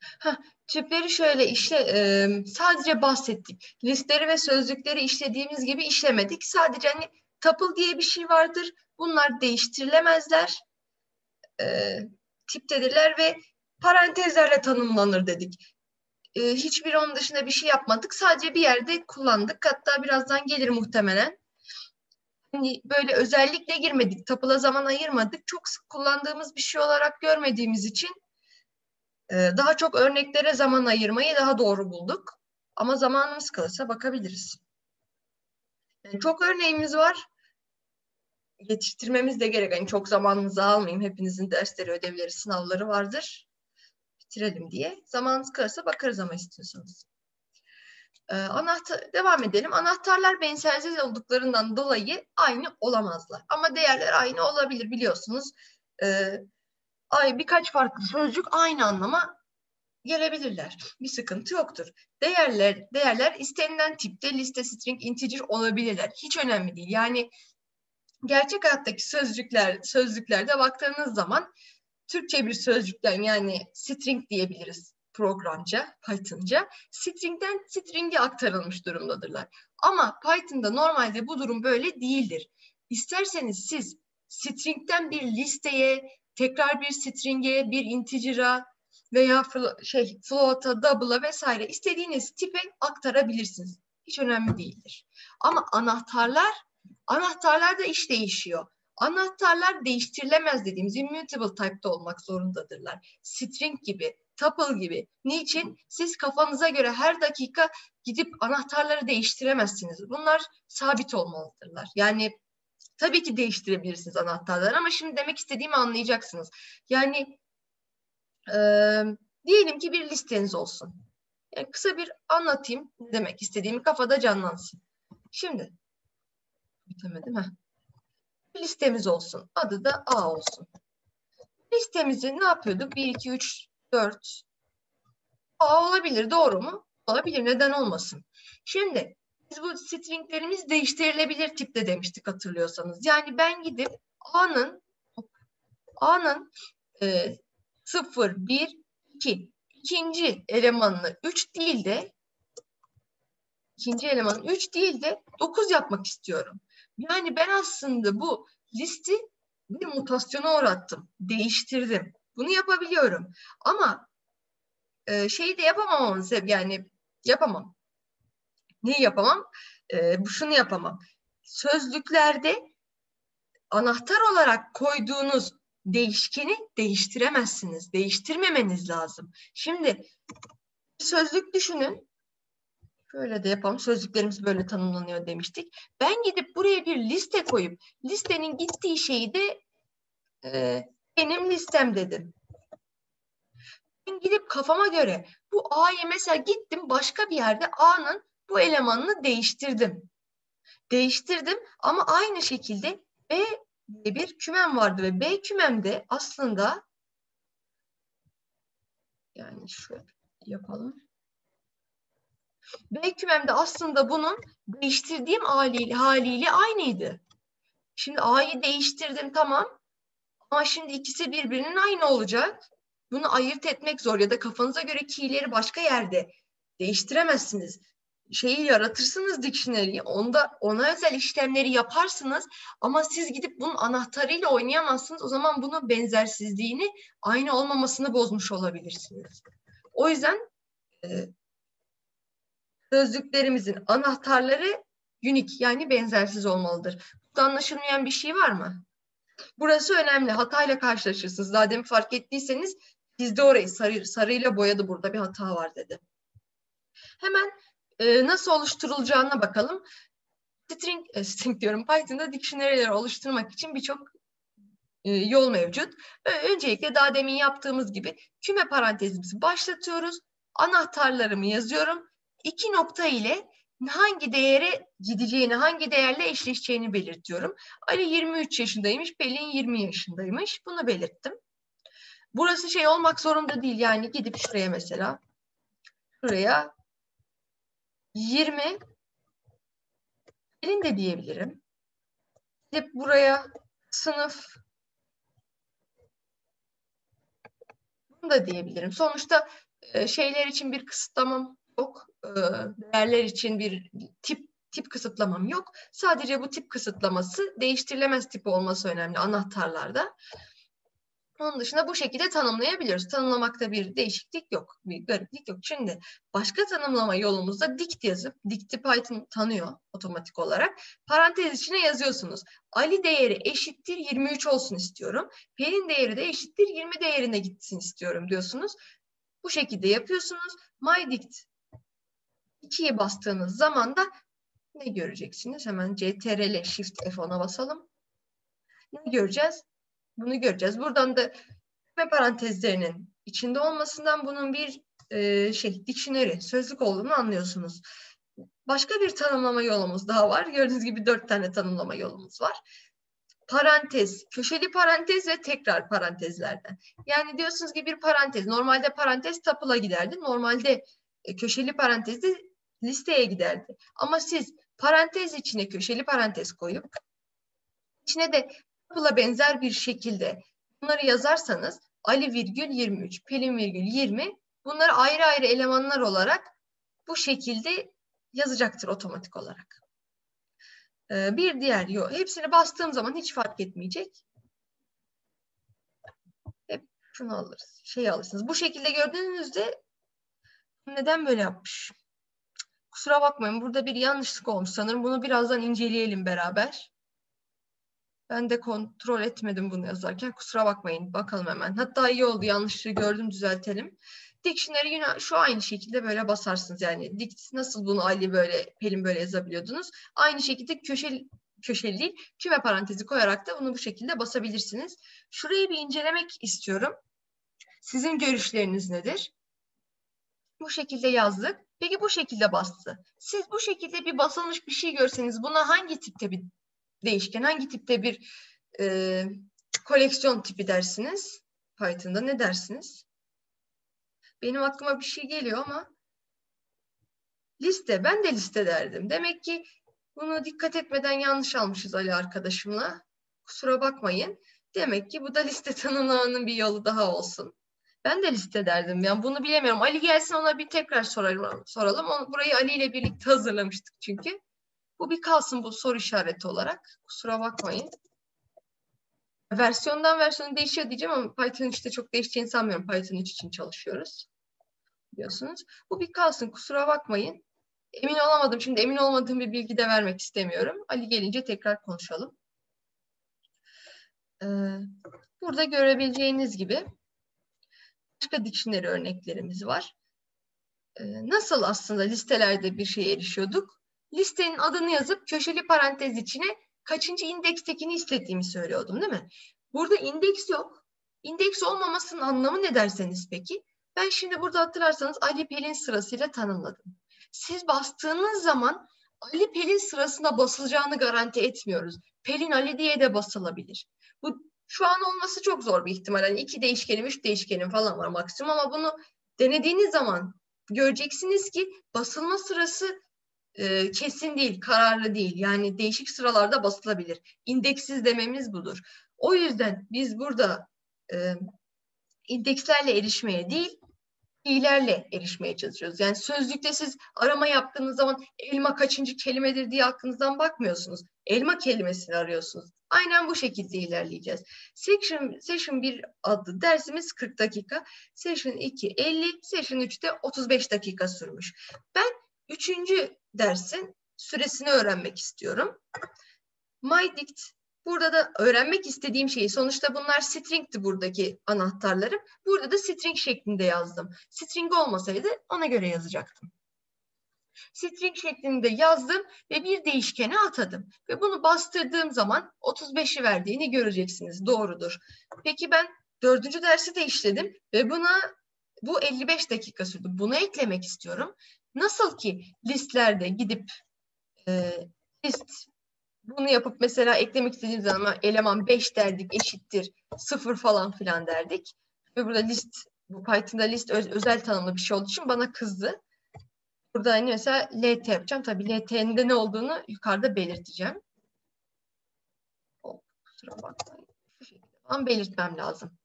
Heh, tipleri şöyle işle e, sadece bahsettik. Listeleri ve sözlükleri işlediğimiz gibi işlemedik. Sadece hani tuple diye bir şey vardır. Bunlar değiştirilemezler. E, tiptedirler ve parantezlerle tanımlanır dedik. E, hiçbir onun dışında bir şey yapmadık. Sadece bir yerde kullandık. Hatta birazdan gelir muhtemelen. Hani böyle özellikle girmedik. Tapıla zaman ayırmadık. Çok sık kullandığımız bir şey olarak görmediğimiz için daha çok örneklere zaman ayırmayı daha doğru bulduk. Ama zamanımız kalırsa bakabiliriz. Yani çok örneğimiz var. Yetiştirmemiz de gerek. Yani çok zamanınızı almayayım. Hepinizin dersleri, ödevleri, sınavları vardır. Bitirelim diye. Zamanınız kalırsa bakarız ama istiyorsanız. Ee, anahtar, devam edelim. Anahtarlar benzersiz olduklarından dolayı aynı olamazlar. Ama değerler aynı olabilir biliyorsunuz. Ee, ay birkaç farklı sözcük aynı anlama gelebilirler. Bir sıkıntı yoktur. Değerler değerler istenilen tipte liste, string, integer olabilirler. Hiç önemli değil. Yani gerçek hayattaki sözcükler sözlüklerde baktığınız zaman Türkçe bir sözcükten yani string diyebiliriz programca, Python'ca. String'den string'e aktarılmış durumdadırlar. Ama Python'da normalde bu durum böyle değildir. İsterseniz siz string'den bir listeye, tekrar bir string'e, bir integer'a veya şey float'a, double'a vesaire istediğiniz tipe aktarabilirsiniz. Hiç önemli değildir. Ama anahtarlar, anahtarlar da iş değişiyor. Anahtarlar değiştirilemez dediğimiz immutable type'da olmak zorundadırlar. String gibi, tuple gibi. Niçin? Siz kafanıza göre her dakika gidip anahtarları değiştiremezsiniz. Bunlar sabit olmalıdırlar. Yani Tabii ki değiştirebilirsiniz anahtarları ama şimdi demek istediğimi anlayacaksınız. Yani e, diyelim ki bir listeniz olsun. Yani kısa bir anlatayım demek istediğimi kafada canlansın. Şimdi bitemedim ha. Listemiz olsun. Adı da A olsun. Listemizi ne yapıyorduk? 1, 2, 3, 4. A olabilir. Doğru mu? Olabilir. Neden olmasın? Şimdi biz bu stringlerimiz değiştirilebilir tipte demiştik hatırlıyorsanız. Yani ben gidip A'nın A'nın e, 0, 1, 2 ikinci elemanını 3 değil de ikinci elemanın 3 değil de 9 yapmak istiyorum. Yani ben aslında bu listi bir mutasyona uğrattım. Değiştirdim. Bunu yapabiliyorum. Ama e, şeyi de yapamam yani yapamam. Neyi yapamam? E, şunu yapamam. Sözlüklerde anahtar olarak koyduğunuz değişkeni değiştiremezsiniz. Değiştirmemeniz lazım. Şimdi sözlük düşünün. Şöyle de yapalım. Sözlüklerimiz böyle tanımlanıyor demiştik. Ben gidip buraya bir liste koyup listenin gittiği şeyi de e, benim listem dedim. Ben gidip kafama göre bu A'yı mesela gittim başka bir yerde A'nın bu elemanını değiştirdim. Değiştirdim ama aynı şekilde B diye bir kümem vardı ve B kümemde aslında yani şöyle yapalım. B kümemde aslında bunun değiştirdiğim haliyle, haliyle aynıydı. Şimdi A'yı değiştirdim tamam. Ama şimdi ikisi birbirinin aynı olacak. Bunu ayırt etmek zor ya da kafanıza göre key'leri başka yerde değiştiremezsiniz şeyi yaratırsınız dictionary'i. Onda ona özel işlemleri yaparsınız ama siz gidip bunun anahtarıyla oynayamazsınız. O zaman bunun benzersizliğini, aynı olmamasını bozmuş olabilirsiniz. O yüzden e, sözlüklerimizin anahtarları unique yani benzersiz olmalıdır. Burada anlaşılmayan bir şey var mı? Burası önemli. Hatayla karşılaşırsınız. Daha demin fark ettiyseniz bizde orayı sarı, sarıyla boyadı burada bir hata var dedi. Hemen e, nasıl oluşturulacağına bakalım. String, e, string diyorum Python'da dictionary'leri oluşturmak için birçok e, yol mevcut. Öncelikle daha demin yaptığımız gibi küme parantezimizi başlatıyoruz. Anahtarlarımı yazıyorum. İki nokta ile hangi değere gideceğini, hangi değerle eşleşeceğini belirtiyorum. Ali 23 yaşındaymış, Pelin 20 yaşındaymış. Bunu belirttim. Burası şey olmak zorunda değil. Yani gidip şuraya mesela, şuraya 20 Pelin de diyebilirim. Gidip buraya sınıf bunu da diyebilirim. Sonuçta e, şeyler için bir kısıtlamam yok. E, değerler için bir tip tip kısıtlamam yok. Sadece bu tip kısıtlaması değiştirilemez tip olması önemli anahtarlarda. Onun dışında bu şekilde tanımlayabiliyoruz. Tanımlamakta bir değişiklik yok, bir gariplik yok. Şimdi başka tanımlama yolumuzda dict yazıp, dict'i Python tanıyor otomatik olarak. Parantez içine yazıyorsunuz. Ali değeri eşittir 23 olsun istiyorum. Pelin değeri de eşittir 20 değerine gitsin istiyorum diyorsunuz. Bu şekilde yapıyorsunuz. MyDict 2'ye bastığınız zaman da ne göreceksiniz? Hemen CTRL Shift F10'a basalım. Ne göreceğiz? Bunu göreceğiz. Buradan da küme parantezlerinin içinde olmasından bunun bir e, şey dictionary, sözlük olduğunu anlıyorsunuz. Başka bir tanımlama yolumuz daha var. Gördüğünüz gibi dört tane tanımlama yolumuz var. Parantez, köşeli parantez ve tekrar parantezlerden. Yani diyorsunuz ki bir parantez, normalde parantez tapıla giderdi. Normalde e, köşeli parantezde listeye giderdi. Ama siz parantez içine köşeli parantez koyup içine de Apple'a benzer bir şekilde bunları yazarsanız Ali virgül 23, Pelin virgül 20 bunları ayrı ayrı elemanlar olarak bu şekilde yazacaktır otomatik olarak. Ee, bir diğer yol. Hepsini bastığım zaman hiç fark etmeyecek. Hep şunu alırız. Şey alırsınız. Bu şekilde gördüğünüzde neden böyle yapmış? Kusura bakmayın. Burada bir yanlışlık olmuş sanırım. Bunu birazdan inceleyelim beraber. Ben de kontrol etmedim bunu yazarken. Kusura bakmayın. Bakalım hemen. Hatta iyi oldu. Yanlışlığı gördüm. Düzeltelim. Dictionary yine şu aynı şekilde böyle basarsınız. Yani dict nasıl bunu Ali böyle Pelin böyle yazabiliyordunuz. Aynı şekilde köşeli köşeli değil, küme parantezi koyarak da bunu bu şekilde basabilirsiniz. Şurayı bir incelemek istiyorum. Sizin görüşleriniz nedir? Bu şekilde yazdık. Peki bu şekilde bastı. Siz bu şekilde bir basılmış bir şey görseniz buna hangi tipte bir değişken hangi tipte bir e, koleksiyon tipi dersiniz? Python'da ne dersiniz? Benim aklıma bir şey geliyor ama liste. Ben de liste derdim. Demek ki bunu dikkat etmeden yanlış almışız Ali arkadaşımla. Kusura bakmayın. Demek ki bu da liste tanımlamanın bir yolu daha olsun. Ben de liste derdim. Yani bunu bilemiyorum. Ali gelsin ona bir tekrar soralım. soralım. Onu, burayı Ali ile birlikte hazırlamıştık çünkü. Bu bir kalsın bu soru işareti olarak. Kusura bakmayın. Versiyondan versiyona değişiyor diyeceğim ama Python 3'te çok değişeceğini sanmıyorum. Python 3 için çalışıyoruz. Biliyorsunuz. Bu bir kalsın. Kusura bakmayın. Emin olamadım. Şimdi emin olmadığım bir bilgi de vermek istemiyorum. Ali gelince tekrar konuşalım. Ee, burada görebileceğiniz gibi başka dictionary örneklerimiz var. Ee, nasıl aslında listelerde bir şeye erişiyorduk? Listenin adını yazıp köşeli parantez içine kaçıncı indekstekini istediğimi söylüyordum değil mi? Burada indeks yok. İndeks olmamasının anlamı ne derseniz peki? Ben şimdi burada hatırlarsanız Ali Pelin sırasıyla tanımladım. Siz bastığınız zaman Ali Pelin sırasında basılacağını garanti etmiyoruz. Pelin Ali diye de basılabilir. Bu şu an olması çok zor bir ihtimal. Hani iki değişkenim, üç değişkenim falan var maksimum ama bunu denediğiniz zaman göreceksiniz ki basılma sırası e, kesin değil, kararlı değil. Yani değişik sıralarda basılabilir. İndeksiz dememiz budur. O yüzden biz burada e, indekslerle erişmeye değil, iyilerle erişmeye çalışıyoruz. Yani sözlükte siz arama yaptığınız zaman elma kaçıncı kelimedir diye aklınızdan bakmıyorsunuz. Elma kelimesini arıyorsunuz. Aynen bu şekilde ilerleyeceğiz. Section, session 1 adlı dersimiz 40 dakika. Session 2 50, Session 3 de 35 dakika sürmüş. Ben üçüncü dersin süresini öğrenmek istiyorum. MyDict burada da öğrenmek istediğim şeyi sonuçta bunlar string'ti buradaki anahtarlarım. Burada da string şeklinde yazdım. String olmasaydı ona göre yazacaktım. String şeklinde yazdım ve bir değişkene atadım. Ve bunu bastırdığım zaman 35'i verdiğini göreceksiniz. Doğrudur. Peki ben dördüncü dersi de işledim ve buna bu 55 dakika sürdü. Bunu eklemek istiyorum. Nasıl ki listlerde gidip e, list bunu yapıp mesela eklemek istediğimiz zaman eleman 5 derdik eşittir 0 falan filan derdik. Ve burada list bu Python'da list öz, özel tanımlı bir şey olduğu için bana kızdı. Burada hani mesela lt yapacağım. Tabii lt'nin de ne olduğunu yukarıda belirteceğim. Oh, kusura bakmayın. Şu şekilde belirtmem lazım.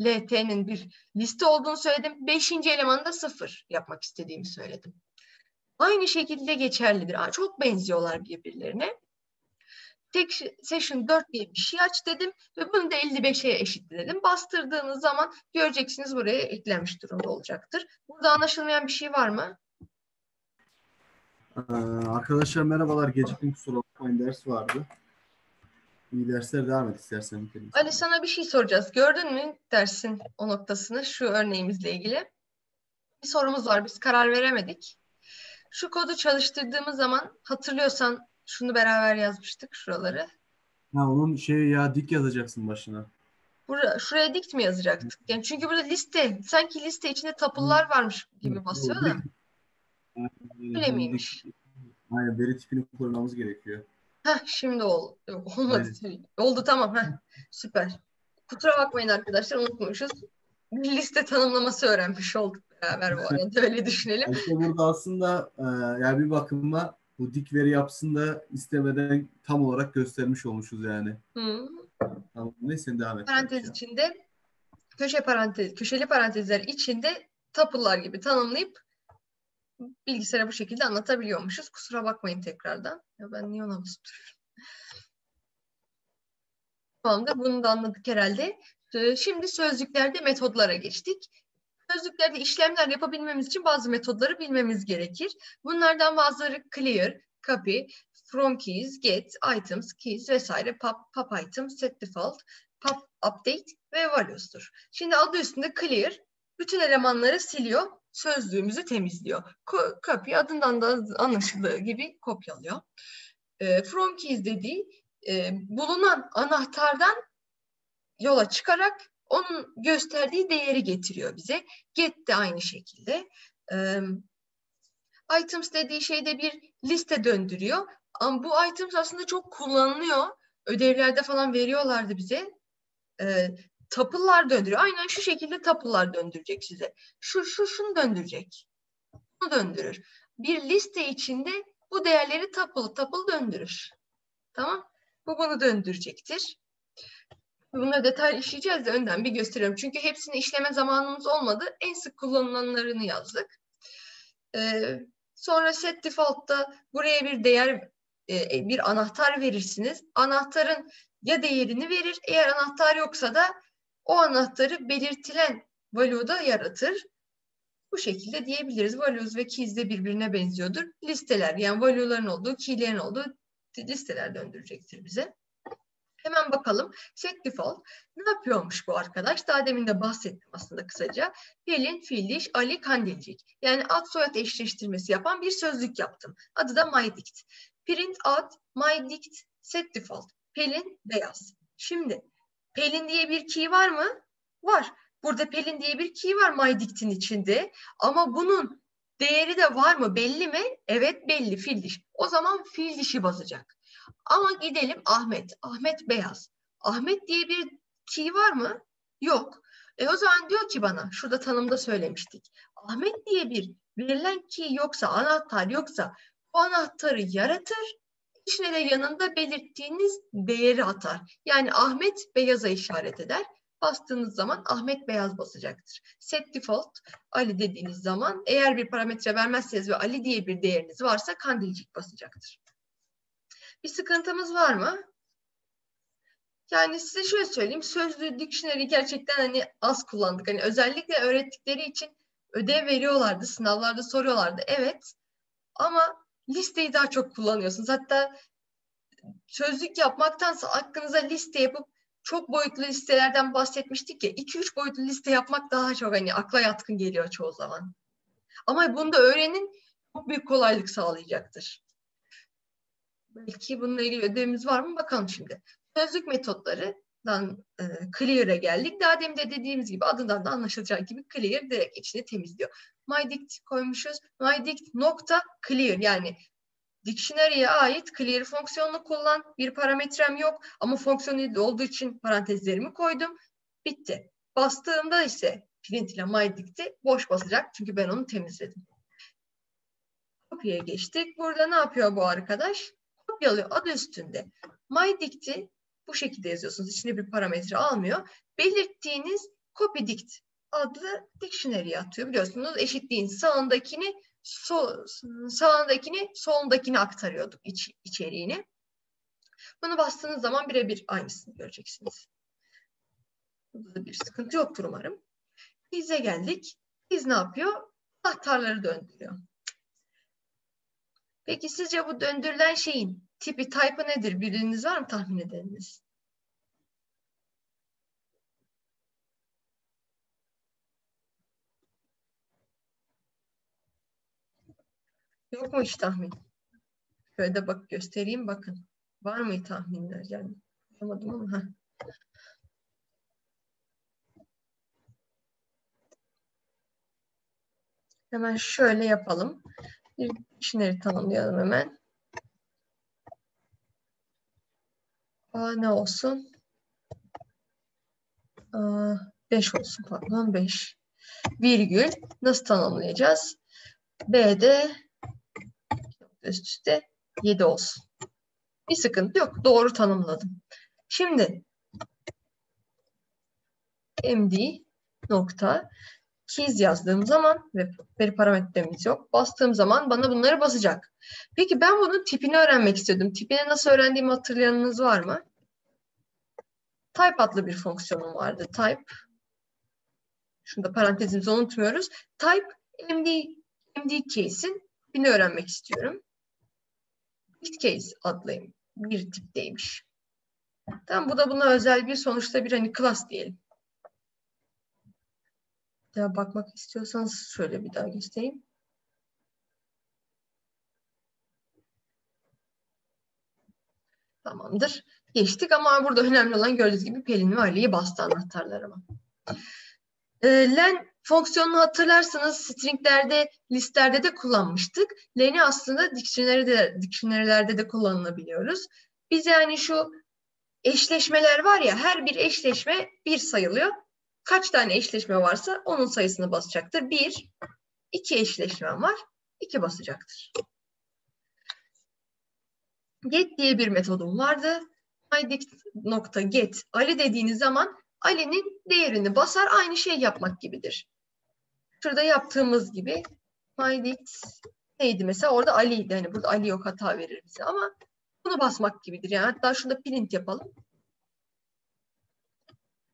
LT'nin bir liste olduğunu söyledim. Beşinci elemanı da sıfır yapmak istediğimi söyledim. Aynı şekilde geçerlidir. Çok benziyorlar birbirlerine. Tek session 4 diye bir şey aç dedim ve bunu da 55'e eşitledim. Bastırdığınız zaman göreceksiniz buraya eklenmiş durumda olacaktır. Burada anlaşılmayan bir şey var mı? Ee, arkadaşlar merhabalar. Geciktim kusura bakmayın ders vardı. İyi dersler devam et istersen. Ali sana bir şey soracağız. Gördün mü dersin o noktasını şu örneğimizle ilgili? Bir sorumuz var. Biz karar veremedik. Şu kodu çalıştırdığımız zaman hatırlıyorsan şunu beraber yazmıştık şuraları. Ha onun şey ya dik yazacaksın başına. Buraya, şuraya dik mi yazacaktık? Yani çünkü burada liste, sanki liste içinde tapıllar varmış gibi basıyor da. Öyle miymiş? Aynen veri tipini korumamız gerekiyor. Heh, şimdi oldu. Olmadı. Aynen. Oldu tamam. Heh, süper. Kusura bakmayın arkadaşlar unutmuşuz. Bir liste tanımlaması öğrenmiş olduk beraber bu arada. Öyle düşünelim. İşte burada aslında e, yani bir bakıma bu dik veri yapısında istemeden tam olarak göstermiş olmuşuz yani. Hı. Tamam. Neyse devam et. Parantez içinde köşe parantez, köşeli parantezler içinde tapılar gibi tanımlayıp bilgisayara bu şekilde anlatabiliyormuşuz. Kusura bakmayın tekrardan. Ya ben niye ona basıp? Tamamdır. Bunu da anladık herhalde. Ee, şimdi sözlüklerde metodlara geçtik. Sözlüklerde işlemler yapabilmemiz için bazı metodları bilmemiz gerekir. Bunlardan bazıları clear, copy, from keys, get, items, keys vesaire, pop, pop item, set default, pop update ve values'tur. Şimdi adı üstünde clear bütün elemanları siliyor, sözlüğümüzü temizliyor. Copy adından da anlaşıldığı gibi kopyalıyor. E, from keys dediği e, bulunan anahtardan yola çıkarak onun gösterdiği değeri getiriyor bize. Get de aynı şekilde. E, items dediği şeyde bir liste döndürüyor. Ama bu items aslında çok kullanılıyor. Ödevlerde falan veriyorlardı bize. E, tapıllar döndürüyor. Aynen şu şekilde tapıllar döndürecek size. Şu, şu, şunu döndürecek. Bunu döndürür. Bir liste içinde bu değerleri tapıl tapıl döndürür. Tamam. Bu bunu döndürecektir. Bunları detaylı işleyeceğiz de önden bir gösteriyorum. Çünkü hepsini işleme zamanımız olmadı. En sık kullanılanlarını yazdık. Ee, sonra set default'ta buraya bir değer, e, bir anahtar verirsiniz. Anahtarın ya değerini verir. Eğer anahtar yoksa da o anahtarı belirtilen value'da yaratır. Bu şekilde diyebiliriz. Values ve keys de birbirine benziyordur. Listeler yani value'ların olduğu, key'lerin olduğu listeler döndürecektir bize. Hemen bakalım. Set default ne yapıyormuş bu arkadaş? Daha demin de bahsettim aslında kısaca. Pelin, Fildiş, Ali, Kandilcik. Yani ad soyad eşleştirmesi yapan bir sözlük yaptım. Adı da mydict. Print ad, mydict, set default. Pelin, beyaz. Şimdi Pelin diye bir key var mı? Var. Burada Pelin diye bir key var MyDict'in içinde. Ama bunun değeri de var mı? Belli mi? Evet belli fil diş. O zaman fil dişi basacak. Ama gidelim Ahmet. Ahmet beyaz. Ahmet diye bir key var mı? Yok. E o zaman diyor ki bana, şurada tanımda söylemiştik. Ahmet diye bir verilen key yoksa, anahtar yoksa bu anahtarı yaratır İçine de yanında belirttiğiniz değeri atar. Yani Ahmet beyaza işaret eder. Bastığınız zaman Ahmet beyaz basacaktır. Set default Ali dediğiniz zaman eğer bir parametre vermezseniz ve Ali diye bir değeriniz varsa kandilcik basacaktır. Bir sıkıntımız var mı? Yani size şöyle söyleyeyim. Sözlü dictionary gerçekten hani az kullandık. Hani özellikle öğrettikleri için ödev veriyorlardı, sınavlarda soruyorlardı. Evet. Ama listeyi daha çok kullanıyorsunuz. Hatta sözlük yapmaktansa aklınıza liste yapıp çok boyutlu listelerden bahsetmiştik ya. 2-3 boyutlu liste yapmak daha çok hani akla yatkın geliyor çoğu zaman. Ama bunu da öğrenin çok büyük kolaylık sağlayacaktır. Belki bununla ilgili ödevimiz var mı? Bakalım şimdi. Sözlük metotlarından e, Clear'e geldik. Daha demin de dediğimiz gibi adından da anlaşılacağı gibi Clear direkt içini temizliyor mydict koymuşuz. mydict nokta clear yani dictionary'e ait clear fonksiyonunu kullan. Bir parametrem yok ama fonksiyonu olduğu için parantezlerimi koydum. Bitti. Bastığımda ise print ile mydict'i boş basacak çünkü ben onu temizledim. Kopyaya geçtik. Burada ne yapıyor bu arkadaş? Kopyalıyor adı üstünde. mydict'i bu şekilde yazıyorsunuz. İçine bir parametre almıyor. Belirttiğiniz copy dict adlı dictionary'e atıyor. Biliyorsunuz eşitliğin sağındakini sol, sağındakini solundakini aktarıyorduk iç, içeriğini. Bunu bastığınız zaman birebir aynısını göreceksiniz. Burada bir sıkıntı yoktur umarım. Biz'e geldik. Biz ne yapıyor? Anahtarları döndürüyor. Peki sizce bu döndürülen şeyin tipi, type'ı nedir? Bildiğiniz var mı tahmin edeniniz? Yok mu hiç tahmin? Şöyle bak göstereyim bakın. Var mı tahminler yani? Anlamadım ama. Heh. Hemen şöyle yapalım. Bir dictionary tanımlayalım hemen. Aa, ne olsun? 5 olsun pardon 5. Virgül nasıl tanımlayacağız? B'de üst üste 7 olsun. Bir sıkıntı yok. Doğru tanımladım. Şimdi md nokta keys yazdığım zaman ve veri parametremiz yok. Bastığım zaman bana bunları basacak. Peki ben bunun tipini öğrenmek istedim. Tipini nasıl öğrendiğimi hatırlayanınız var mı? Type adlı bir fonksiyonum vardı. Type şurada parantezimizi unutmuyoruz. Type md md case'in tipini öğrenmek istiyorum. Bit case adlı bir tipteymiş. Tamam bu da buna özel bir sonuçta bir hani class diyelim. Ya bakmak istiyorsanız şöyle bir daha göstereyim. Tamamdır. Geçtik ama burada önemli olan gördüğünüz gibi Pelin ve Ali'yi bastı anahtarlarıma. E, len fonksiyonunu hatırlarsanız stringlerde, listelerde de kullanmıştık. Len'i aslında dictionary'de, dictionary'lerde de kullanılabiliyoruz. Biz yani şu eşleşmeler var ya her bir eşleşme bir sayılıyor. Kaç tane eşleşme varsa onun sayısını basacaktır. Bir, iki eşleşmem var. iki basacaktır. Get diye bir metodum vardı. get Ali dediğiniz zaman Ali'nin değerini basar aynı şey yapmak gibidir. Şurada yaptığımız gibi mydict neydi mesela orada Ali'ydi. Hani burada Ali yok hata verir bize ama bunu basmak gibidir. Yani hatta şurada print yapalım.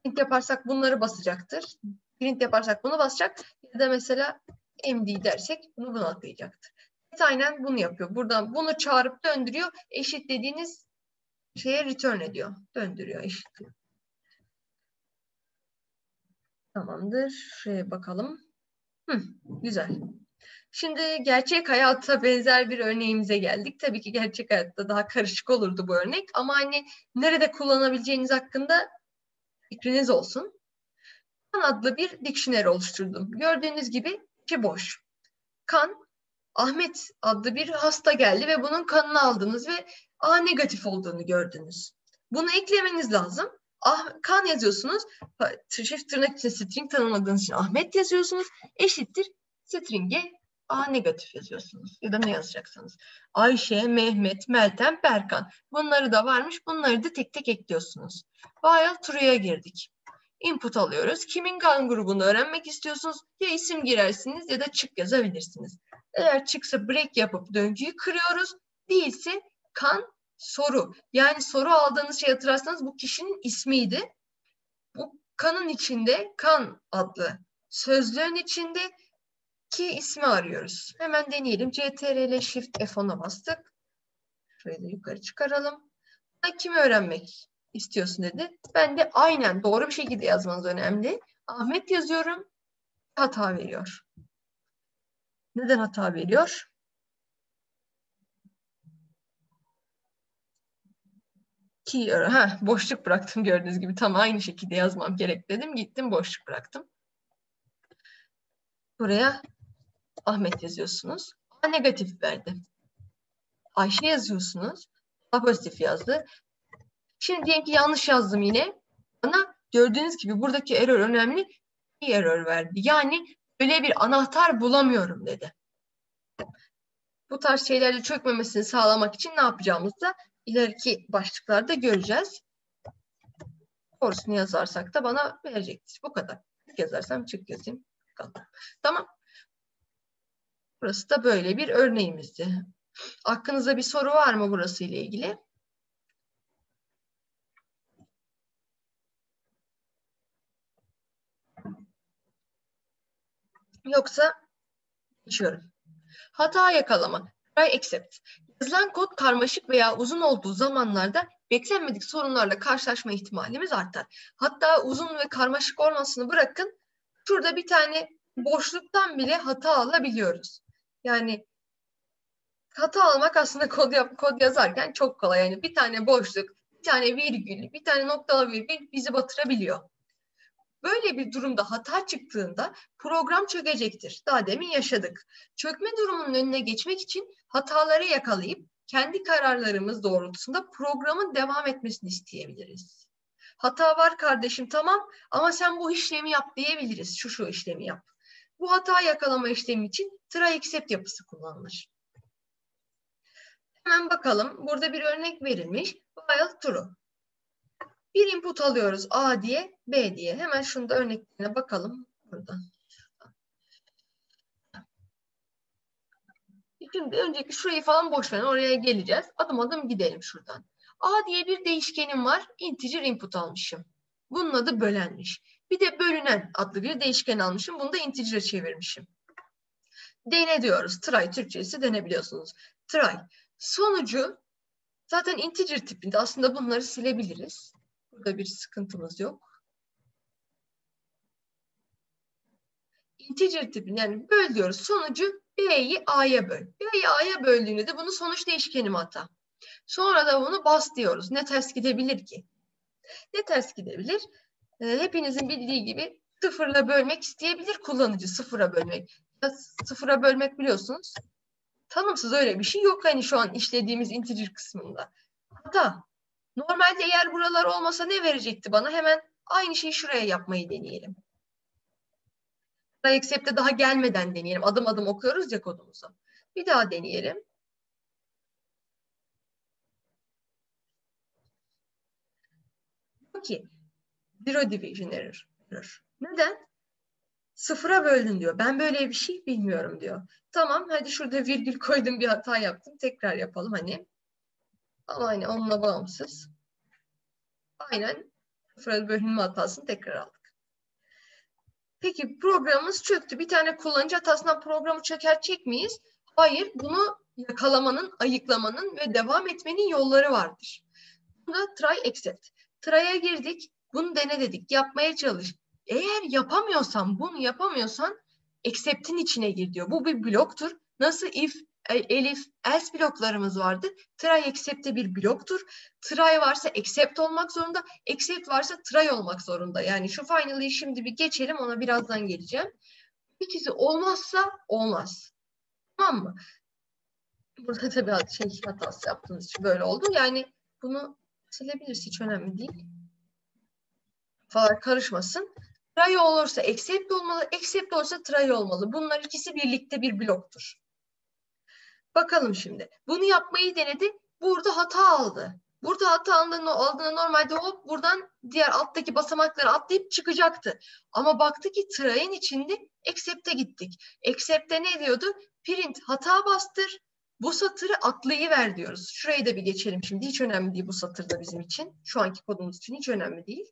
Print yaparsak bunları basacaktır. Print yaparsak bunu basacak. Ya da mesela MD dersek bunu buna atlayacaktır. Aynen bunu yapıyor. Buradan bunu çağırıp döndürüyor. Eşit dediğiniz şeye return ediyor. Döndürüyor, eşitliyor. Tamamdır. Şuraya bakalım. Hı, güzel. Şimdi gerçek hayata benzer bir örneğimize geldik. Tabii ki gerçek hayatta daha karışık olurdu bu örnek ama hani nerede kullanabileceğiniz hakkında fikriniz olsun. Kan adlı bir dictionary oluşturdum. Gördüğünüz gibi içi boş. Kan, Ahmet adlı bir hasta geldi ve bunun kanını aldınız ve A negatif olduğunu gördünüz. Bunu eklemeniz lazım. Ah, kan yazıyorsunuz. Çift tırnak içinde string tanımadığınız için Ahmet yazıyorsunuz. Eşittir string'e A negatif yazıyorsunuz. Ya da ne yazacaksanız. Ayşe, Mehmet, Meltem, Berkan. Bunları da varmış. Bunları da tek tek ekliyorsunuz. While true'ya girdik. Input alıyoruz. Kimin kan grubunu öğrenmek istiyorsunuz? Ya isim girersiniz ya da çık yazabilirsiniz. Eğer çıksa break yapıp döngüyü kırıyoruz. Değilse kan soru. Yani soru aldığınız şey hatırlarsanız bu kişinin ismiydi. Bu kanın içinde kan adlı sözlüğün içinde ki ismi arıyoruz. Hemen deneyelim. CTRL Shift F10'a bastık. Şurayı da yukarı çıkaralım. Kimi öğrenmek istiyorsun dedi. Ben de aynen doğru bir şekilde yazmanız önemli. Ahmet yazıyorum. Hata veriyor. Neden hata veriyor? Ki ha, boşluk bıraktım gördüğünüz gibi. Tam aynı şekilde yazmam gerek dedim. Gittim boşluk bıraktım. Buraya Ahmet yazıyorsunuz. A negatif verdi. Ayşe yazıyorsunuz. A pozitif yazdı. Şimdi diyelim ki yanlış yazdım yine. Bana gördüğünüz gibi buradaki error önemli. Bir error verdi. Yani böyle bir anahtar bulamıyorum dedi. Bu tarz şeylerle çökmemesini sağlamak için ne yapacağımızı da ileriki başlıklarda göreceğiz. Doğrusunu yazarsak da bana verecektir. Bu kadar. çık yazarsam çık yazayım. Tamam. Burası da böyle bir örneğimizdi. Aklınızda bir soru var mı burası ile ilgili? Yoksa geçiyorum. Hata yakalama. Try accept. Yazılan kod karmaşık veya uzun olduğu zamanlarda beklenmedik sorunlarla karşılaşma ihtimalimiz artar. Hatta uzun ve karmaşık olmasını bırakın. Şurada bir tane boşluktan bile hata alabiliyoruz. Yani hata almak aslında kod, yap, kod yazarken çok kolay. Yani bir tane boşluk, bir tane virgül, bir tane noktalı virgül bizi batırabiliyor. Böyle bir durumda hata çıktığında program çökecektir. Daha demin yaşadık. Çökme durumunun önüne geçmek için hataları yakalayıp kendi kararlarımız doğrultusunda programın devam etmesini isteyebiliriz. Hata var kardeşim tamam ama sen bu işlemi yap diyebiliriz. Şu şu işlemi yap. Bu hata yakalama işlemi için try accept yapısı kullanılır. Hemen bakalım. Burada bir örnek verilmiş. While true. Bir input alıyoruz A diye, B diye. Hemen şunu da örneklerine bakalım. Burada. Şimdi önceki şurayı falan boş verin. Oraya geleceğiz. Adım adım gidelim şuradan. A diye bir değişkenim var. Integer input almışım. Bunun adı bölenmiş. Bir de bölünen adlı bir değişken almışım. Bunu da integer'e çevirmişim. Dene diyoruz. Try Türkçesi denebiliyorsunuz. Try. Sonucu zaten integer tipinde. Aslında bunları silebiliriz. Burada bir sıkıntımız yok. Integer tipinde yani böl diyoruz. Sonucu B'yi A'ya böl. B'yi A'ya böldüğünde de bunu sonuç değişkenim hata. Sonra da bunu bas diyoruz. Ne ters gidebilir ki? Ne ters gidebilir? Ee, hepinizin bildiği gibi sıfırla bölmek isteyebilir kullanıcı sıfıra bölmek. Ya sıfıra bölmek biliyorsunuz. Tanımsız öyle bir şey yok hani şu an işlediğimiz integer kısmında. Hatta normalde eğer buralar olmasa ne verecekti bana? Hemen aynı şeyi şuraya yapmayı deneyelim. Accept'e daha gelmeden deneyelim. Adım adım okuyoruz ya kodumuzu. Bir daha deneyelim. ki zero division error. Neden? Sıfıra böldün diyor. Ben böyle bir şey bilmiyorum diyor. Tamam hadi şurada virgül koydum bir hata yaptım. Tekrar yapalım hani. Ama hani onunla bağımsız. Aynen sıfıra bölünme hatasını tekrar aldık. Peki programımız çöktü. Bir tane kullanıcı hatasından programı çökertecek miyiz? Hayır. Bunu yakalamanın, ayıklamanın ve devam etmenin yolları vardır. Bunda try accept. Try'a girdik. Bunu dene dedik. Yapmaya çalış. Eğer yapamıyorsan, bunu yapamıyorsan accept'in içine gir diyor. Bu bir bloktur. Nasıl if, elif, else bloklarımız vardı. Try accept de bir bloktur. Try varsa accept olmak zorunda. Accept varsa try olmak zorunda. Yani şu final'ı şimdi bir geçelim. Ona birazdan geleceğim. İkisi olmazsa olmaz. Tamam mı? Burada tabii şey hatası yaptığınız için böyle oldu. Yani bunu silebiliriz. Hiç önemli değil. Falan karışmasın. Try olursa accept olmalı. Accept olursa try olmalı. Bunlar ikisi birlikte bir bloktur. Bakalım şimdi. Bunu yapmayı denedi. Burada hata aldı. Burada hata aldığında, normalde hop buradan diğer alttaki basamakları atlayıp çıkacaktı. Ama baktı ki try'in içinde accept'e gittik. Accept'te ne diyordu? Print hata bastır. Bu satırı atlayıver diyoruz. Şurayı da bir geçelim şimdi. Hiç önemli değil bu satırda bizim için. Şu anki kodumuz için hiç önemli değil.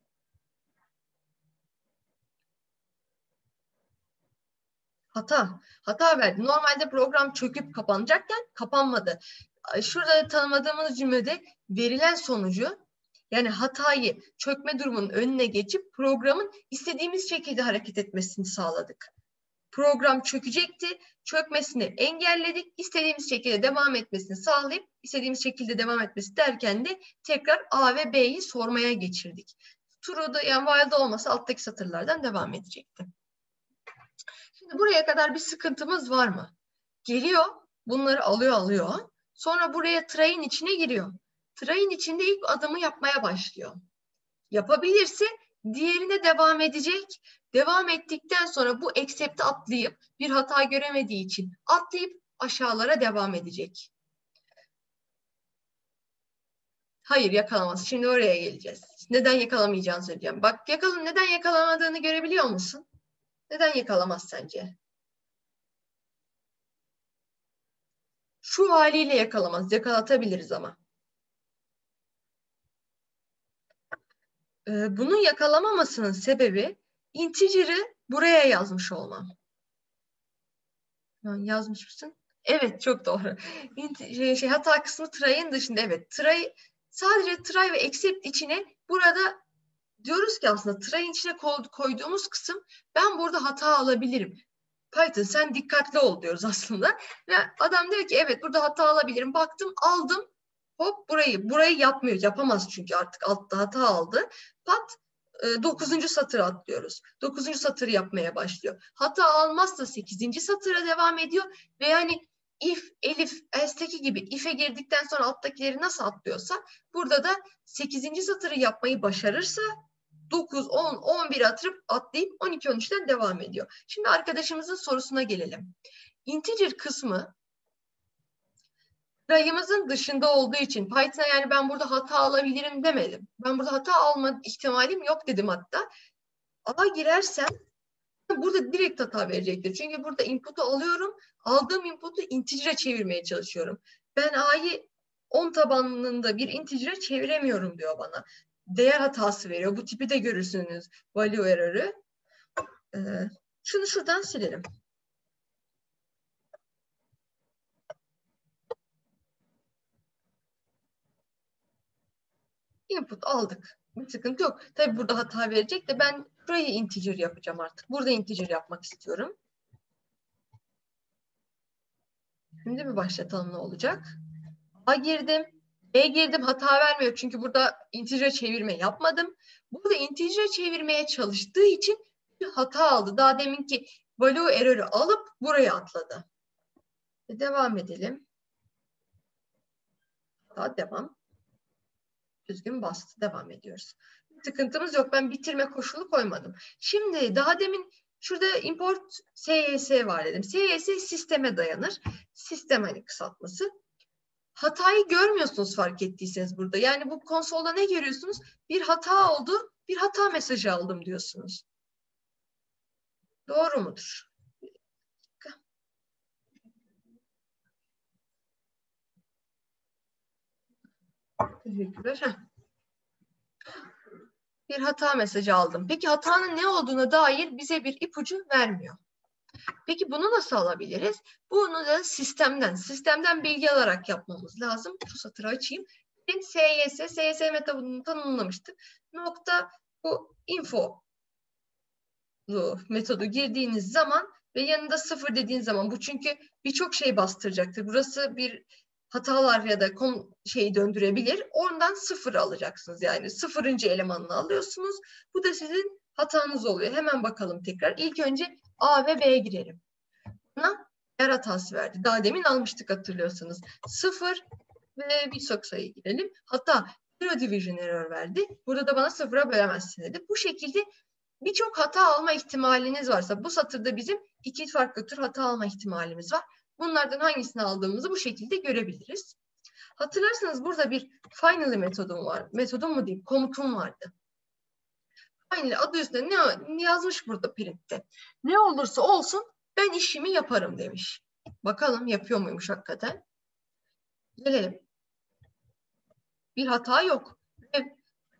Hata. Hata verdi. Normalde program çöküp kapanacakken kapanmadı. Şurada tanımadığımız cümlede verilen sonucu yani hatayı çökme durumunun önüne geçip programın istediğimiz şekilde hareket etmesini sağladık. Program çökecekti. Çökmesini engelledik. İstediğimiz şekilde devam etmesini sağlayıp istediğimiz şekilde devam etmesi derken de tekrar A ve B'yi sormaya geçirdik. True'da yani while'da olmasa alttaki satırlardan devam edecekti. Şimdi buraya kadar bir sıkıntımız var mı? Geliyor, bunları alıyor alıyor. Sonra buraya try'in içine giriyor. Try'in içinde ilk adımı yapmaya başlıyor. Yapabilirse diğerine devam edecek. Devam ettikten sonra bu accept'i atlayıp bir hata göremediği için atlayıp aşağılara devam edecek. Hayır yakalamaz. Şimdi oraya geleceğiz. Neden yakalamayacağını söyleyeceğim. Bak yakalın neden yakalamadığını görebiliyor musun? Neden yakalamaz sence? Şu haliyle yakalamaz. Yakalatabiliriz ama. Ee, bunun yakalamamasının sebebi integer'ı buraya yazmış olmam. Yazmış mısın? Evet çok doğru. Şey, şey, hata kısmı try'ın dışında evet. Try sadece try ve except içine burada diyoruz ki aslında try'ın içine koyduğumuz kısım ben burada hata alabilirim. Python sen dikkatli ol diyoruz aslında. Ve adam diyor ki evet burada hata alabilirim. Baktım aldım. Hop burayı burayı yapmıyor. Yapamaz çünkü artık altta hata aldı. Pat e, dokuzuncu satır atlıyoruz. Dokuzuncu satır yapmaya başlıyor. Hata almazsa sekizinci satıra devam ediyor ve yani if, elif, else'teki gibi if'e girdikten sonra alttakileri nasıl atlıyorsa burada da sekizinci satırı yapmayı başarırsa 9, 10, 11 atırıp atlayıp 12, 13'ten devam ediyor. Şimdi arkadaşımızın sorusuna gelelim. Integer kısmı rayımızın dışında olduğu için Python'a yani ben burada hata alabilirim demedim. Ben burada hata alma ihtimalim yok dedim hatta. A girersem burada direkt hata verecektir. Çünkü burada input'u alıyorum. Aldığım input'u integer'e çevirmeye çalışıyorum. Ben A'yı 10 tabanında bir integer'e çeviremiyorum diyor bana. Değer hatası veriyor. Bu tipi de görürsünüz. Value error'ı. Ee, şunu şuradan silelim. Input aldık. Bir sıkıntı yok. Tabi burada hata verecek de ben burayı integer yapacağım artık. Burada integer yapmak istiyorum. Şimdi bir başlatalım ne olacak? A girdim. B girdim hata vermiyor çünkü burada integer çevirme yapmadım. Burada integer çevirmeye çalıştığı için bir hata aldı. Daha deminki value error'ı alıp buraya atladı. E, devam edelim. Daha devam düzgün bastı. Devam ediyoruz. Sıkıntımız yok. Ben bitirme koşulu koymadım. Şimdi daha demin şurada import SYS var dedim. SYS sisteme dayanır. Sistem hani kısaltması. Hatayı görmüyorsunuz fark ettiyseniz burada. Yani bu konsolda ne görüyorsunuz? Bir hata oldu, bir hata mesajı aldım diyorsunuz. Doğru mudur? Teşekkürler. Bir hata mesajı aldım. Peki hatanın ne olduğuna dair bize bir ipucu vermiyor. Peki bunu nasıl alabiliriz? Bunu da sistemden, sistemden bilgi alarak yapmamız lazım. Şu satırı açayım. SYS, SYS metodunu tanımlamıştık. Nokta bu info metodu girdiğiniz zaman ve yanında sıfır dediğin zaman bu çünkü birçok şey bastıracaktır. Burası bir hatalar ya da kom şeyi döndürebilir. Ondan sıfır alacaksınız. Yani sıfırıncı elemanını alıyorsunuz. Bu da sizin hatanız oluyor. Hemen bakalım tekrar. İlk önce A ve B girelim. Buna yer hatası verdi. Daha demin almıştık hatırlıyorsanız. Sıfır ve bir çok sayı girelim. Hatta zero division error verdi. Burada da bana sıfıra bölemezsin dedi. Bu şekilde birçok hata alma ihtimaliniz varsa bu satırda bizim iki farklı tür hata alma ihtimalimiz var. Bunlardan hangisini aldığımızı bu şekilde görebiliriz. Hatırlarsanız burada bir finally metodum var. Metodum mu diyeyim, komutum vardı. Finally adı üstünde ne yazmış burada printte? Ne olursa olsun ben işimi yaparım demiş. Bakalım yapıyor muymuş hakikaten. Gelelim. Bir hata yok.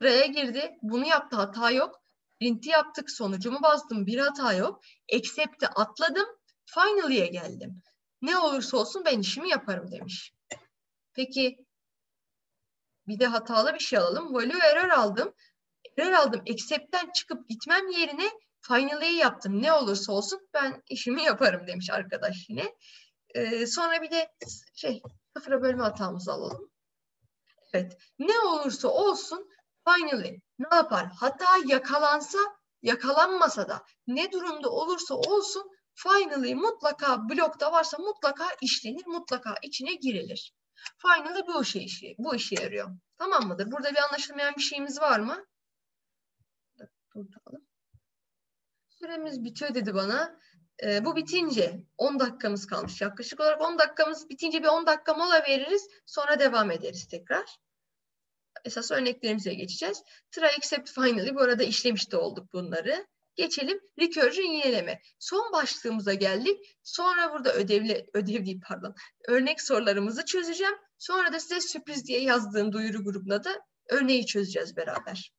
R'ye girdi. Bunu yaptı. Hata yok. Print'i yaptık. Sonucumu bastım. Bir hata yok. Accept'i atladım. Finaly'e geldim. Ne olursa olsun ben işimi yaparım demiş. Peki bir de hatalı bir şey alalım. Value error aldım. Error aldım. Accept'ten çıkıp gitmem yerine final'ı yaptım. Ne olursa olsun ben işimi yaparım demiş arkadaş yine. Ee, sonra bir de şey sıfıra bölme hatamızı alalım. Evet. Ne olursa olsun finally ne yapar? Hata yakalansa yakalanmasa da ne durumda olursa olsun Finally mutlaka blokta varsa mutlaka işlenir, mutlaka içine girilir. Finally bu şey işi, bu işe yarıyor. Tamam mıdır? Burada bir anlaşılmayan bir şeyimiz var mı? Durduralım. Süremiz bitiyor dedi bana. Ee, bu bitince 10 dakikamız kalmış. Yaklaşık olarak 10 dakikamız bitince bir 10 dakika mola veririz. Sonra devam ederiz tekrar. esas örneklerimize geçeceğiz. Try except finally bu arada işlemiş de olduk bunları. Geçelim recursion yineleme. Son başlığımıza geldik. Sonra burada ödevli, ödev değil pardon, örnek sorularımızı çözeceğim. Sonra da size sürpriz diye yazdığım duyuru grubuna da örneği çözeceğiz beraber.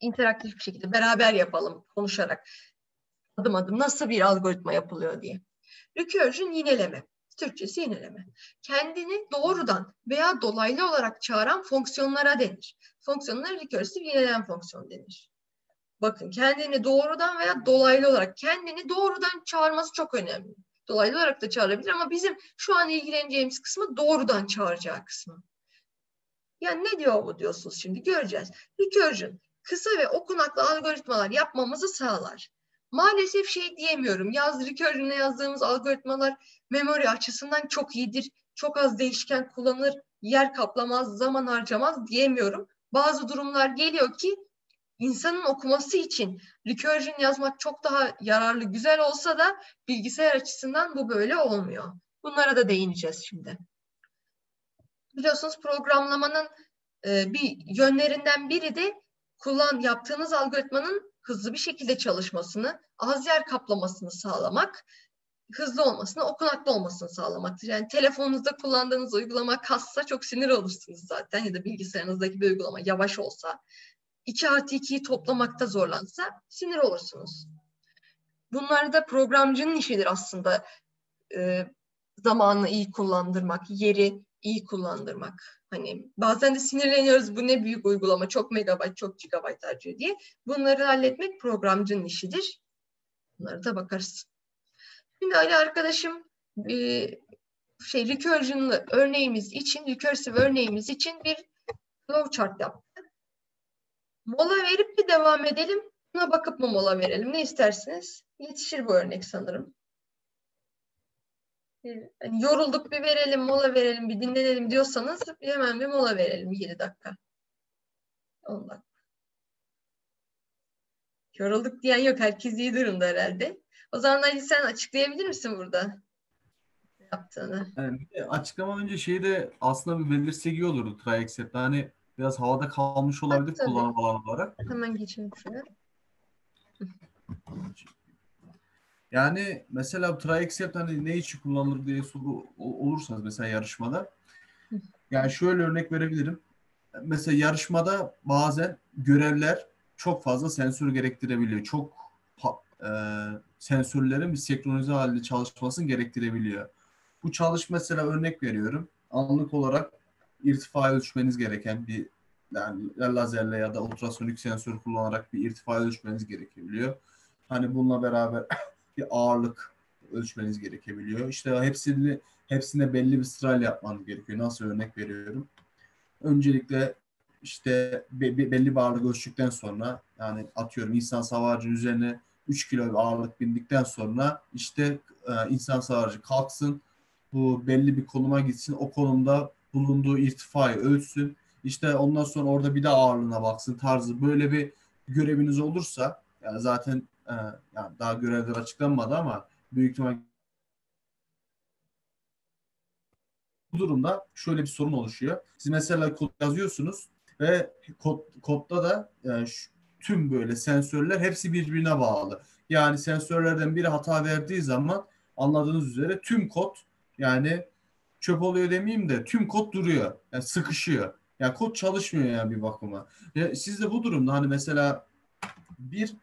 İnteraktif bir şekilde beraber yapalım konuşarak. Adım adım nasıl bir algoritma yapılıyor diye. Recursion yineleme. Türkçesi yineleme. Kendini doğrudan veya dolaylı olarak çağıran fonksiyonlara denir. Fonksiyonlara recursive yineleme fonksiyon denir. Bakın kendini doğrudan veya dolaylı olarak kendini doğrudan çağırması çok önemli. Dolaylı olarak da çağırabilir ama bizim şu an ilgileneceğimiz kısmı doğrudan çağıracağı kısmı. Yani ne diyor bu diyorsunuz şimdi göreceğiz. Recursion kısa ve okunaklı algoritmalar yapmamızı sağlar. Maalesef şey diyemiyorum. Yaz recursion'la yazdığımız algoritmalar memori açısından çok iyidir. Çok az değişken kullanır, yer kaplamaz, zaman harcamaz diyemiyorum. Bazı durumlar geliyor ki insanın okuması için recursion yazmak çok daha yararlı, güzel olsa da bilgisayar açısından bu böyle olmuyor. Bunlara da değineceğiz şimdi. Biliyorsunuz programlamanın e, bir yönlerinden biri de kullan yaptığınız algoritmanın hızlı bir şekilde çalışmasını, az yer kaplamasını sağlamak, hızlı olmasını, okunaklı olmasını sağlamaktır. Yani telefonunuzda kullandığınız uygulama kassa çok sinir olursunuz zaten ya da bilgisayarınızdaki bir uygulama yavaş olsa 2 artı 2'yi toplamakta zorlansa sinir olursunuz. Bunlar da programcının işidir aslında. E, zamanı iyi kullandırmak, yeri iyi kullandırmak. Hani bazen de sinirleniyoruz bu ne büyük uygulama, çok megabayt, çok gigabayt harcıyor diye. Bunları halletmek programcının işidir. Bunlara da bakarız. Şimdi Ali arkadaşım e, şey recursion'lı örneğimiz için, recursive örneğimiz için bir flowchart yaptı. Mola verip bir devam edelim. Buna bakıp mı mola verelim? Ne istersiniz? Yetişir bu örnek sanırım. Yani yorulduk bir verelim, mola verelim, bir dinlenelim diyorsanız hemen bir mola verelim 7 dakika. 10 dakika. Yorulduk diyen yok. Herkes iyi durumda herhalde. O zaman Ali sen açıklayabilir misin burada yaptığını? Yani açıklama önce şeyi de aslında bir belirsek iyi olurdu Triexet'te. Hani biraz havada kalmış olabilir Tabii. kullanım alanı olarak. Hemen geçelim şuraya. Yani mesela TryExcept hani ne için kullanılır diye soru olursanız mesela yarışmada. Yani şöyle örnek verebilirim. Mesela yarışmada bazen görevler çok fazla sensör gerektirebiliyor. Çok e, sensörlerin bir senkronize halde çalışmasını gerektirebiliyor. Bu çalış mesela örnek veriyorum. Anlık olarak irtifa ölçmeniz gereken bir yani lazerle ya da ultrasonik sensör kullanarak bir irtifa ölçmeniz gerekebiliyor. Hani bununla beraber bir ağırlık ölçmeniz gerekebiliyor. İşte hepsini hepsine belli bir sırayla yapmanız gerekiyor. Nasıl örnek veriyorum? Öncelikle işte be- be- belli bir ağırlık ölçtükten sonra yani atıyorum insan savarcının üzerine 3 kilo bir ağırlık bindikten sonra işte e, insan savarcı kalksın bu belli bir konuma gitsin o konumda bulunduğu irtifayı ölçsün işte ondan sonra orada bir de ağırlığına baksın tarzı böyle bir göreviniz olursa yani zaten e, yani daha görevler açıklanmadı ama büyük ihtimal bu durumda şöyle bir sorun oluşuyor. Siz mesela kod yazıyorsunuz ve kod, kodda da yani şu- tüm böyle sensörler hepsi birbirine bağlı. Yani sensörlerden biri hata verdiği zaman anladığınız üzere tüm kod yani çöp oluyor demeyeyim de tüm kod duruyor. Yani sıkışıyor. Yani kod çalışmıyor yani bir bakıma. Ya siz de bu durumda hani mesela bir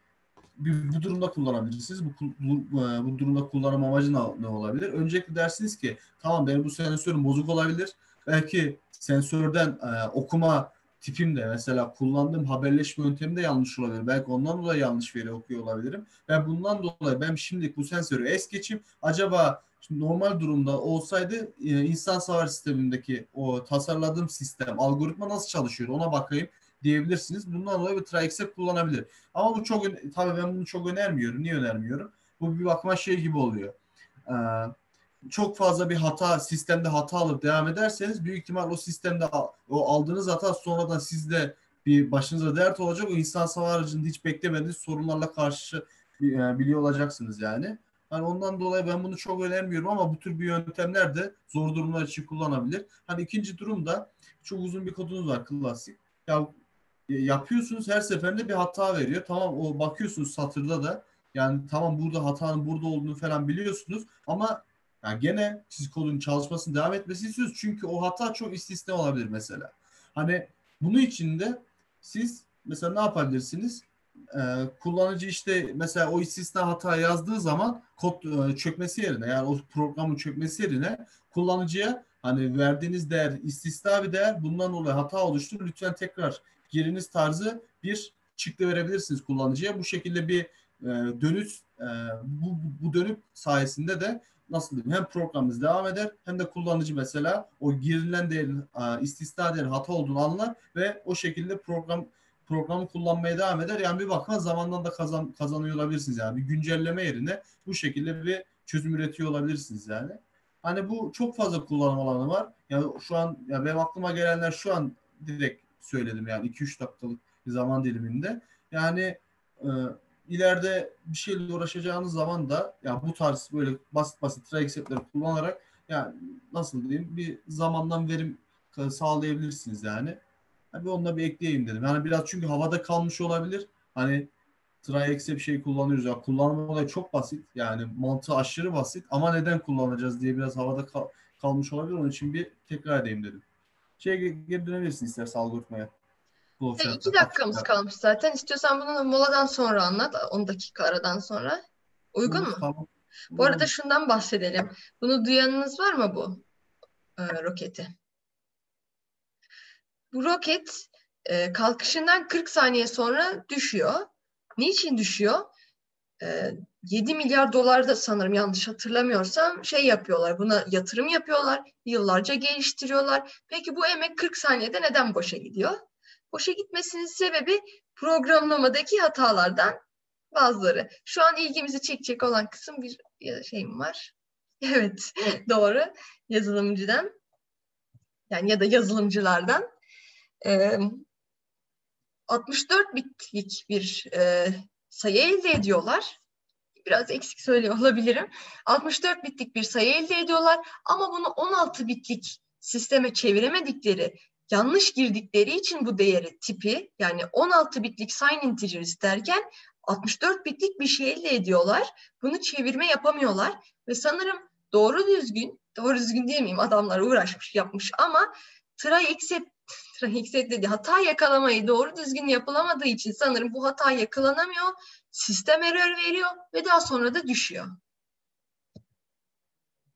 bir- bu durumda kullanabilirsiniz. Bu, bu, bu- bu durumda kullanım amacı ne, olabilir? Öncelikle dersiniz ki tamam benim bu sensörüm bozuk olabilir. Belki sensörden e, okuma tipim de mesela kullandığım haberleşme yöntemi de yanlış olabilir. Belki ondan dolayı yanlış veri okuyor olabilirim. Ve bundan dolayı ben şimdi bu sensörü es geçeyim. Acaba şimdi normal durumda olsaydı e, insan savar sistemindeki o tasarladığım sistem, algoritma nasıl çalışıyor ona bakayım diyebilirsiniz. Bundan dolayı bir try kullanabilir. Ama bu çok tabii ben bunu çok önermiyorum. Niye önermiyorum? Bu bir bakıma şey gibi oluyor. Ee, çok fazla bir hata sistemde hata alıp devam ederseniz büyük ihtimal o sistemde o aldığınız hata sonradan sizde bir başınıza dert olacak. O insan aracında hiç beklemediğiniz sorunlarla karşı e, biliyor olacaksınız yani. Hani ondan dolayı ben bunu çok önermiyorum ama bu tür bir yöntemler de zor durumlar için kullanabilir. Hani ikinci durumda çok uzun bir kodunuz var klasik. Ya yapıyorsunuz her seferinde bir hata veriyor. Tamam o bakıyorsunuz satırda da yani tamam burada hatanın burada olduğunu falan biliyorsunuz ama yani gene siz kodun çalışmasını devam etmesi istiyorsunuz. Çünkü o hata çok istisna olabilir mesela. Hani bunun için de siz mesela ne yapabilirsiniz? Ee, kullanıcı işte mesela o istisna hata yazdığı zaman kod e, çökmesi yerine yani o programın çökmesi yerine kullanıcıya hani verdiğiniz değer istisna bir değer bundan dolayı hata oluştu. Lütfen tekrar giriniz tarzı bir çıktı verebilirsiniz kullanıcıya. Bu şekilde bir e, dönüş e, bu, bu dönüp sayesinde de nasıl diyeyim hem programımız devam eder hem de kullanıcı mesela o girilen değerin e, istisna değerin hata olduğunu anlar ve o şekilde program programı kullanmaya devam eder. Yani bir bakma zamandan da kazan, kazanıyor olabilirsiniz yani. Bir güncelleme yerine bu şekilde bir çözüm üretiyor olabilirsiniz yani. Hani bu çok fazla kullanım alanı var. Yani şu an ya benim aklıma gelenler şu an direkt söyledim yani 2-3 dakikalık bir zaman diliminde. Yani e, ileride bir şeyle uğraşacağınız zaman da ya bu tarz böyle basit basit try setleri kullanarak yani nasıl diyeyim bir zamandan verim sağlayabilirsiniz yani. Hani onunla bir ekleyeyim dedim. Yani biraz çünkü havada kalmış olabilir. Hani try bir şey kullanıyoruz. Ya kullanma olayı çok basit. Yani mantığı aşırı basit ama neden kullanacağız diye biraz havada kal- kalmış olabilir. Onun için bir tekrar edeyim dedim. Şeye geri dönebilirsin istersen algoritmaya. E, iki dakikamız kalmış zaten. İstiyorsan bunu moladan sonra anlat. 10 dakika aradan sonra. Uygun mu? Tamam. Bu arada şundan bahsedelim. Bunu duyanınız var mı bu e, roketi? Bu roket e, kalkışından 40 saniye sonra düşüyor. Niçin düşüyor? E, 7 milyar dolar da sanırım yanlış hatırlamıyorsam şey yapıyorlar. Buna yatırım yapıyorlar. Yıllarca geliştiriyorlar. Peki bu emek 40 saniyede neden boşa gidiyor? Boşa gitmesinin sebebi programlamadaki hatalardan bazıları. Şu an ilgimizi çekecek olan kısım bir şeyim var. Evet, doğru. Yazılımcıdan. Yani ya da yazılımcılardan. Ee, 64 bitlik bir e, sayı elde ediyorlar. Biraz eksik söylüyor olabilirim. 64 bitlik bir sayı elde ediyorlar ama bunu 16 bitlik sisteme çeviremedikleri yanlış girdikleri için bu değeri tipi yani 16 bitlik sign integer isterken 64 bitlik bir şey elde ediyorlar. Bunu çevirme yapamıyorlar ve sanırım doğru düzgün, doğru düzgün diyemeyeyim adamlar uğraşmış yapmış ama try except, except dedi hata yakalamayı doğru düzgün yapılamadığı için sanırım bu hata yakalanamıyor. Sistem error veriyor ve daha sonra da düşüyor.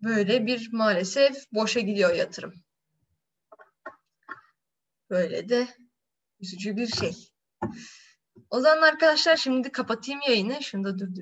Böyle bir maalesef boşa gidiyor yatırım. Böyle de üzücü bir şey. O zaman arkadaşlar şimdi kapatayım yayını. Şunu da durdurayım.